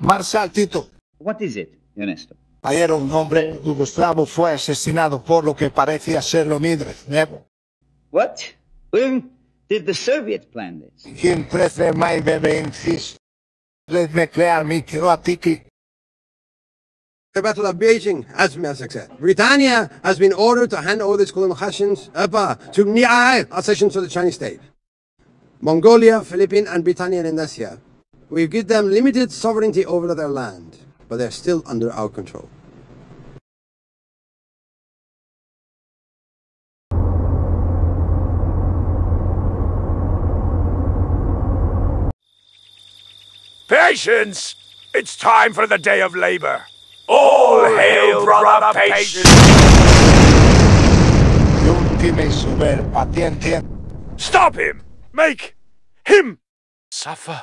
Marshal Tito, What is it, Ernesto? ayer un hombre yugoslavo fue asesinado por lo que parecía ser lo Midred, Nebo. What? When did the Soviets plan this? Quien prese mai bebe insist. Les nuclear microatiki. The Battle of Beijing, has been a success. Britannia has been ordered to hand over the Kulin Khashins uh, to Niai, accession to the Chinese state. Mongolia, Philippines, and Britannia and Indonesia. We give them limited sovereignty over their land, but they're still under our control. Patience! It's time for the day of labor. All hail, brother Patience! Ultime. Stop him! Make him suffer.